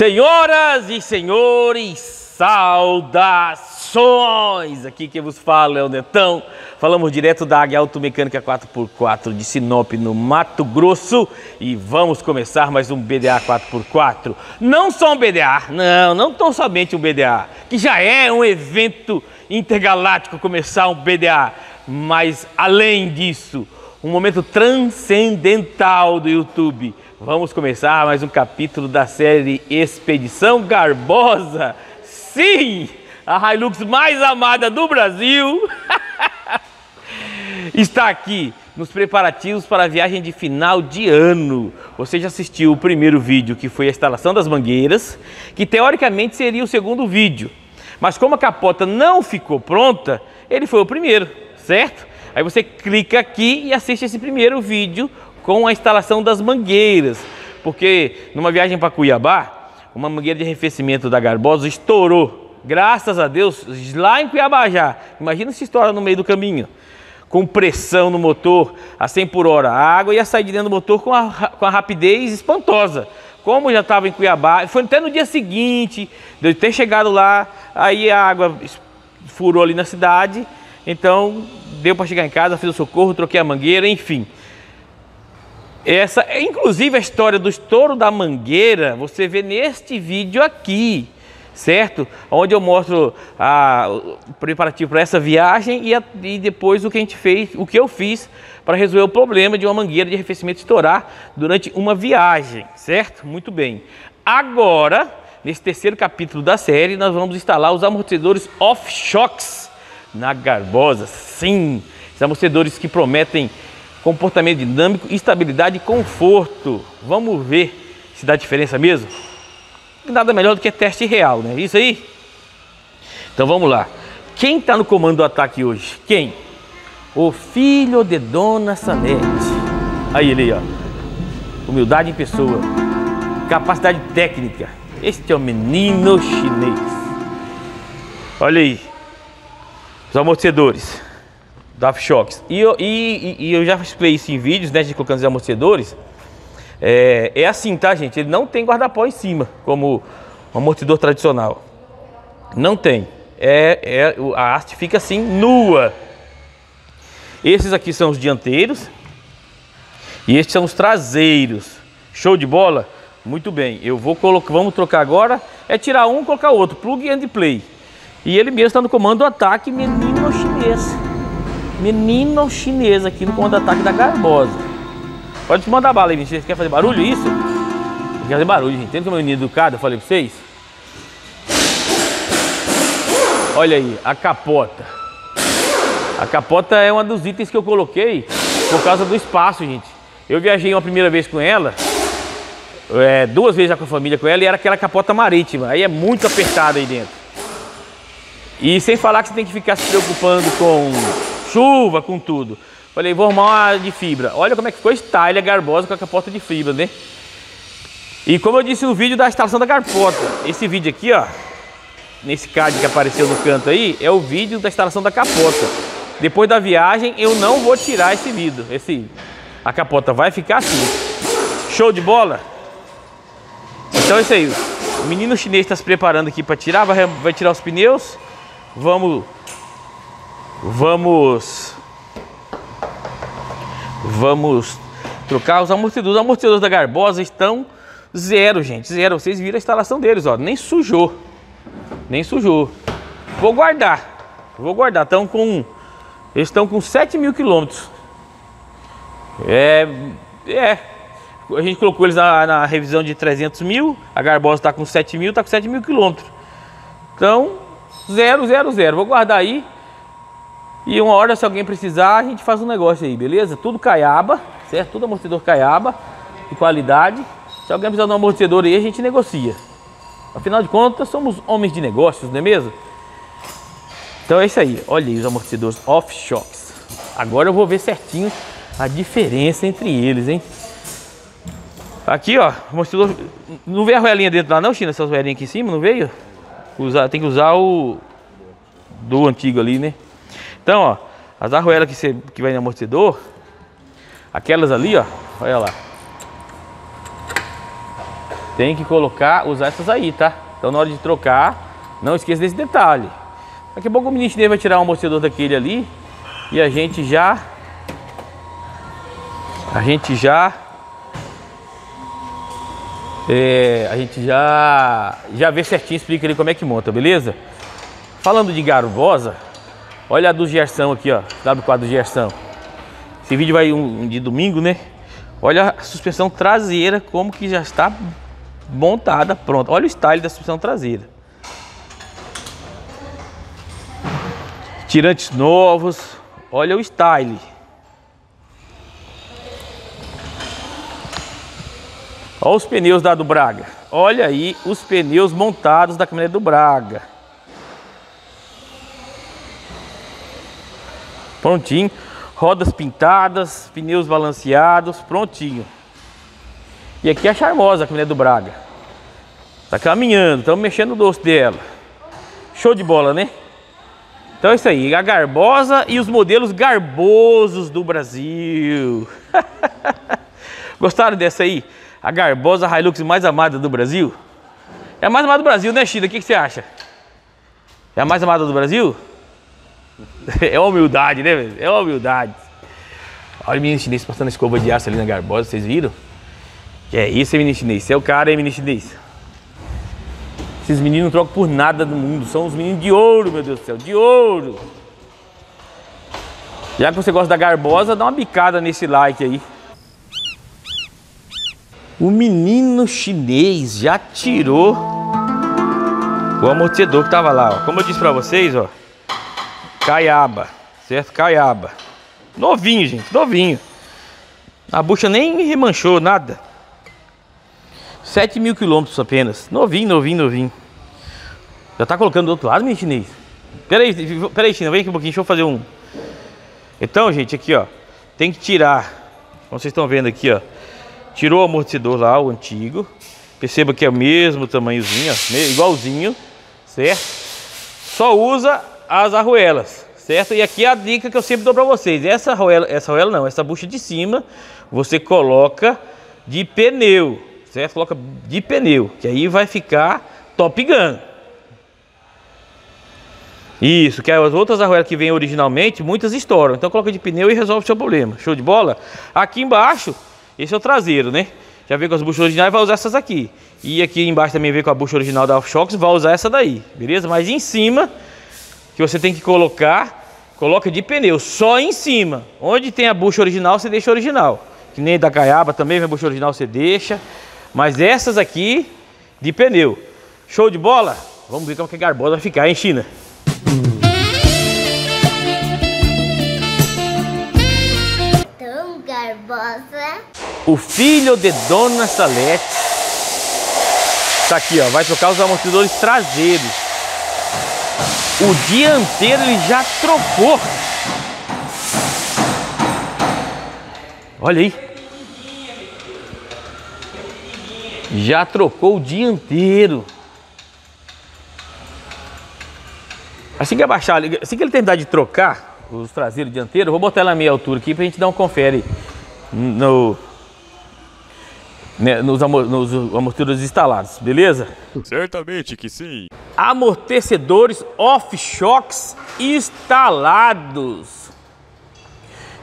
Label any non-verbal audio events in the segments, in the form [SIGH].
Senhoras e senhores, saudações! Aqui quem vos fala é o Netão. Falamos direto da Águia Automecânica 4x4 de Sinop, no Mato Grosso. E vamos começar mais um BDA 4x4. Não só um BDA, não, não tão somente um BDA, que já é um evento intergaláctico começar um BDA. Mas além disso, um momento transcendental do YouTube Vamos começar mais um capítulo da série Expedição Garbosa. Sim, a Hilux mais amada do Brasil [LAUGHS] está aqui nos preparativos para a viagem de final de ano. Você já assistiu o primeiro vídeo, que foi a instalação das mangueiras, que teoricamente seria o segundo vídeo. Mas como a capota não ficou pronta, ele foi o primeiro, certo? Aí você clica aqui e assiste esse primeiro vídeo com a instalação das mangueiras, porque numa viagem para Cuiabá, uma mangueira de arrefecimento da Garbosa estourou, graças a Deus, lá em Cuiabá já. Imagina se estoura no meio do caminho, com pressão no motor a 100 por hora. A água ia sair de dentro do motor com a, com a rapidez espantosa. Como já estava em Cuiabá, foi até no dia seguinte, de ter chegado lá, aí a água furou ali na cidade, então deu para chegar em casa, fiz o socorro, troquei a mangueira, enfim. Essa, inclusive a história do estouro da mangueira, você vê neste vídeo aqui, certo? Onde eu mostro a, o preparativo para essa viagem e, a, e, depois o que a gente fez, o que eu fiz para resolver o problema de uma mangueira de arrefecimento estourar durante uma viagem, certo? Muito bem. Agora, nesse terceiro capítulo da série, nós vamos instalar os amortecedores off-shocks na Garbosa. Sim, amortecedores que prometem comportamento dinâmico, estabilidade e conforto. Vamos ver se dá diferença mesmo? Nada melhor do que teste real, né? Isso aí? Então vamos lá. Quem está no comando do ataque hoje? Quem? O filho de Dona Sanete. Aí ele, ó. Humildade em pessoa. Capacidade técnica. Este é o menino chinês. Olha aí. Os amortecedores do Afshocks. E, e, e, eu já expliquei isso em vídeos, né, de colocando os amortecedores. É, é assim, tá, gente? Ele não tem guarda-pó em cima, como um amortecedor tradicional. Não tem. É, é, a haste fica assim, nua. Esses aqui são os dianteiros. E estes são os traseiros. Show de bola? Muito bem. Eu vou colocar, vamos trocar agora. É tirar um e colocar outro. Plug and play. E ele mesmo está no comando do ataque menino chinês menino chinês aqui no contra-ataque da Garbosa. Pode mandar bala aí, gente. Você quer fazer barulho isso? Quer fazer barulho, gente. Entende como é menino educado? Eu falei pra vocês. Olha aí, a capota. A capota é uma dos itens que eu coloquei por causa do espaço, gente. Eu viajei uma primeira vez com ela, é, duas vezes já com a família com ela, e era aquela capota marítima. Aí é muito apertada aí dentro. E sem falar que você tem que ficar se preocupando com chuva, com tudo. Falei, vou arrumar uma de fibra. Olha como é que ficou estalha garbosa com a capota de fibra, né? E como eu disse no vídeo da instalação da garpota, esse vídeo aqui, ó, nesse card que apareceu no canto aí, é o vídeo da instalação da capota. Depois da viagem, eu não vou tirar esse vidro, esse, a capota vai ficar assim. Show de bola? Então é isso aí. O menino chinês está se preparando aqui para tirar, vai, vai tirar os pneus. Vamos Vamos Vamos trocar os amortecedores. Os amortecedores da Garbosa estão zero, gente, zero. Vocês viram a instalação deles, ó, nem sujou, nem sujou. Vou guardar, vou guardar. Estão com, eles estão com 7 mil quilômetros. É, é. A gente colocou eles na, na revisão de 300 mil. A Garbosa está com 7 mil, está com 7 mil quilômetros. Então, zero, zero, zero. Vou guardar aí. E uma hora, se alguém precisar, a gente faz um negócio aí, beleza? Tudo caiaba, certo? Tudo amortecedor caiaba, de qualidade. Se alguém precisar de um amortecedor aí, a gente negocia. Afinal de contas, somos homens de negócios, não é mesmo? Então é isso aí. Olha aí os amortecedores off-shocks. Agora eu vou ver certinho a diferença entre eles, hein? Aqui, ó, amortecedor... Não veio a roelinha dentro lá não, China? Essas roelinhas aqui em cima, não veio? Usar, tem que usar o... Do antigo ali, né? Então, ó, as arruelas que, você, que vai no amortecedor, aquelas ali, ó, olha lá. tem que colocar, usar essas aí, tá? Então na hora de trocar, não esqueça desse detalhe. Daqui a pouco o chinês vai tirar o amortecedor daquele ali e a gente já a gente já é, a gente já já vê certinho, explica ali como é que monta, beleza? Falando de garbosa, olha a do Gerson aqui, ó, W4 do Gerson. Esse vídeo vai um, de domingo, né? Olha a suspensão traseira como que já está montada, pronta. Olha o style da suspensão traseira. Tirantes novos, olha o style. Olha os pneus da do Braga. Olha aí os pneus montados da caminhonete do Braga. Prontinho. Rodas pintadas, pneus balanceados, prontinho. E aqui é a charmosa a caminhonete do Braga. Tá caminhando, estamos mexendo no doce dela. Show de bola, né? Então é isso aí, a garbosa e os modelos garbosos do Brasil. [LAUGHS] Gostaram dessa aí? A garbosa Hilux mais amada do Brasil? É a mais amada do Brasil, né, Chida? O que, que você acha? É a mais amada do Brasil? É humildade, né, velho? É humildade. Olha o menino chinês passando escova de aço ali na garbosa, vocês viram? Que é isso, menino chinês? Você é o cara, hein, menino chinês? Esses meninos não trocam por nada no mundo. São os meninos de ouro, meu Deus do céu, de ouro. Já que você gosta da garbosa, dá uma bicada nesse like aí. O menino chinês já tirou o amortecedor que tava lá, ó. Como eu disse pra vocês, ó. Caiaba, certo? Caiaba. Novinho, gente, novinho. A bucha nem remanchou, nada. 7 mil quilômetros apenas. Novinho, novinho, novinho. Já tá colocando do outro lado, menino chinês? Pera aí, pera aí, China, vem aqui um pouquinho, deixa eu fazer um. Então, gente, aqui, ó. Tem que tirar. Como vocês estão vendo aqui, ó. Tirou o amortecedor lá, o antigo. Perceba que é o mesmo tamanhozinho, ó, igualzinho, certo? Só usa as arruelas, certo? E aqui é a dica que eu sempre dou para vocês. Essa arruela, essa arruela não, essa bucha de cima, você coloca de pneu, certo? Coloca de pneu, que aí vai ficar top gun. Isso, que as outras arruelas que vêm originalmente, muitas estouram. Então coloca de pneu e resolve o seu problema. Show de bola? Aqui embaixo, esse é o traseiro, né? Já veio com as buchas originais, vai usar essas aqui. E aqui embaixo também veio com a bucha original da Offshocks, vai usar essa daí, beleza? Mas em cima, que você tem que colocar, coloca de pneu, só em cima. Onde tem a bucha original, você deixa original. Que nem da Caiaba também, a bucha original você deixa. Mas essas aqui, de pneu. Show de bola? Vamos ver como que a garbosa vai ficar, hein, China? Tão garbosa. O filho de Dona Salete tá aqui, ó. Vai trocar os amortecedores traseiros. O dianteiro ele já trocou. Olha aí. Já trocou o dianteiro. Assim que abaixar, assim que ele terminar de trocar os traseiros dianteiros, eu vou botar ela na meia altura aqui pra gente dar um confere no, né, nos, nos amortecedores instalados, beleza? Certamente que sim. Amortecedores off-shocks instalados.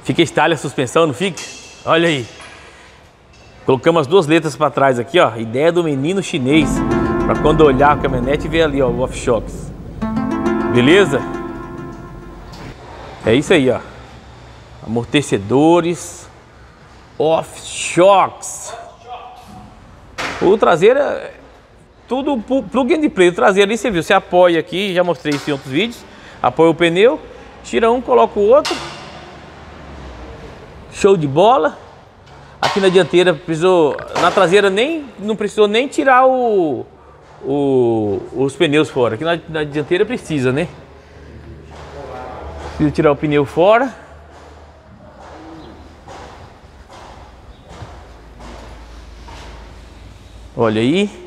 Fica style a suspensão, não fica? Olha aí. Colocamos as duas letras para trás aqui, ó. Ideia do menino chinês. Para quando olhar a caminhonete ver ali, ó, o off-shocks. Beleza? É isso aí, ó. Amortecedores off-shocks. O traseiro é tudo plug and play. O traseiro ali você viu, você apoia aqui, já mostrei isso em outros vídeos. Apoia o pneu, tira um, coloca o outro. Show de bola. Aqui na dianteira precisou, na traseira nem não precisou nem tirar o, o os pneus fora. Aqui na, na dianteira precisa, né? Precisa tirar o pneu fora. Olha aí.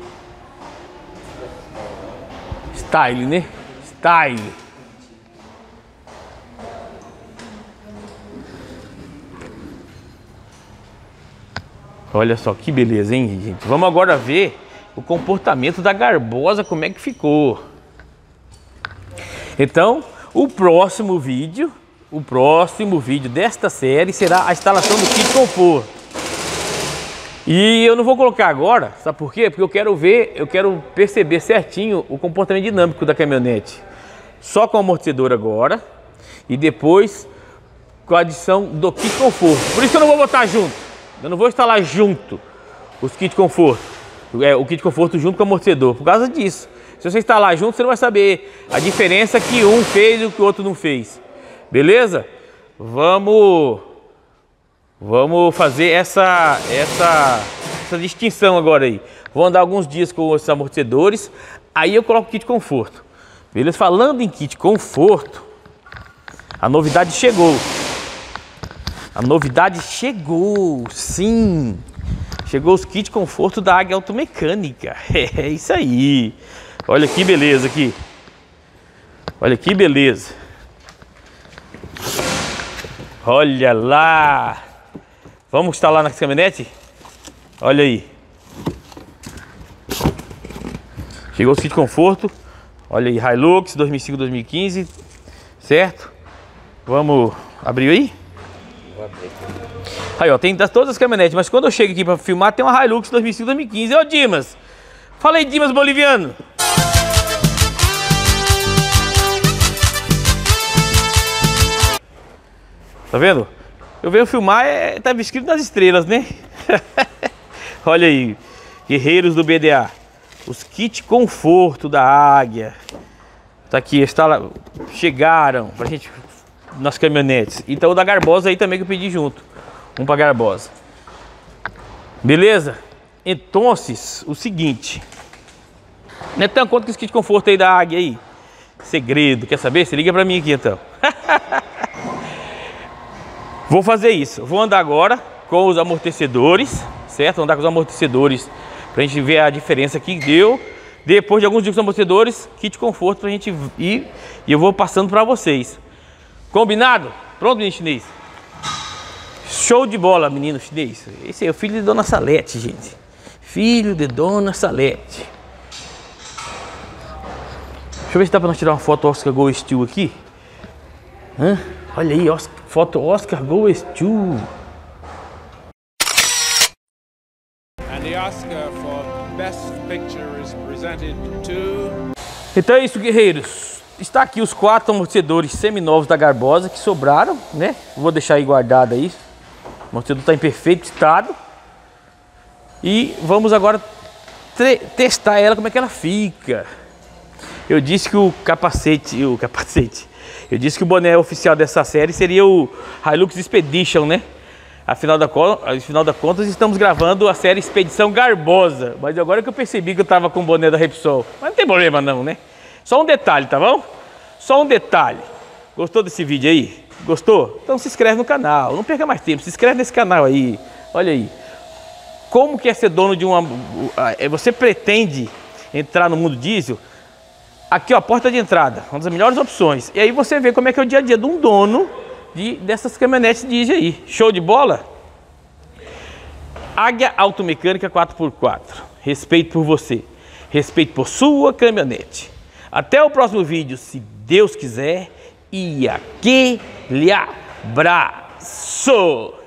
Style, né? Style. Olha só que beleza, hein, gente? Vamos agora ver o comportamento da garbosa, como é que ficou. Então, o próximo vídeo, o próximo vídeo desta série será a instalação do kit conforto. E eu não vou colocar agora, sabe por quê? Porque eu quero ver, eu quero perceber certinho o comportamento dinâmico da caminhonete. Só com o amortecedor agora e depois com a adição do kit conforto. Por isso que eu não vou botar junto. Eu não vou instalar junto os kit conforto. É, o kit conforto junto com o amortecedor. Por causa disso. Se você instalar junto, você não vai saber a diferença que um fez e o que o outro não fez. Beleza? Vamos vamos fazer essa essa essa distinção agora aí. Vou andar alguns dias com os amortecedores, aí eu coloco o kit conforto. Beleza? Falando em kit conforto, a novidade chegou. A novidade chegou, sim. Chegou os kits conforto da Águia Automecânica. [LAUGHS] É isso aí. Olha que beleza aqui. Olha que beleza. Olha lá. Vamos instalar na caminhonete? Olha aí. Chegou o kit conforto. Olha aí, Hilux 2005-2015. Certo? Vamos abrir aí? Aí, ó, tem das, todas as caminhonetes, mas quando eu chego aqui para filmar, tem uma Hilux 2005-2015. Ô, Dimas! Fala aí, Dimas Boliviano! Tá vendo? Eu venho filmar, é, tá escrito nas estrelas, né? [LAUGHS] Olha aí, guerreiros do BDA. Os kits conforto da Águia. Tá aqui, lá, chegaram pra gente nas caminhonetes. Então o da Garbosa aí também que eu pedi junto. Um pra Garbosa. Beleza? Então, o seguinte. Netão, quanto que esse kit conforto aí da Águia aí? Segredo, quer saber? Se liga pra mim aqui então. [LAUGHS] Vou fazer isso. Vou andar agora com os amortecedores, certo? Vou andar com os amortecedores pra gente ver a diferença que deu. Depois de alguns dias com os amortecedores, kit conforto pra gente ir e eu vou passando pra vocês. Combinado? Pronto, menino chinês? Show de bola, menino chinês. Esse é o filho de Dona Salete, gente. Filho de Dona Salete. Deixa eu ver se dá pra nós tirar uma foto Oscar Go Steel aqui. Hã? Olha aí, Oscar, foto Oscar Go Steel. And the Oscar for Best Picture is presented to. Então é isso, guerreiros. Está aqui os quatro amortecedores seminovos da Garbosa que sobraram, né? Vou deixar aí guardado aí. O amortecedor está em perfeito estado. E vamos agora testar ela, como é que ela fica. Eu disse que o capacete, o capacete, eu disse que o boné oficial dessa série seria o Hilux Expedition, né? Afinal, da, afinal das contas, estamos gravando a série Expedição Garbosa. Mas agora que eu percebi que eu estava com o boné da Repsol. Mas não tem problema não, né? Só um detalhe, tá bom? Só um detalhe. Gostou desse vídeo aí? Gostou? Então se inscreve no canal. Não perca mais tempo. Se inscreve nesse canal aí. Olha aí. Como que é ser dono de uma... É, você pretende entrar no mundo diesel? Aqui, ó, porta de entrada. Uma das melhores opções. E aí você vê como é que é o dia a dia de um dono de, dessas caminhonetes diesel aí. Show de bola? Águia Automecânica 4x4. Respeito por você. Respeito por sua caminhonete. Até o próximo vídeo, se Deus quiser. E aquele abraço!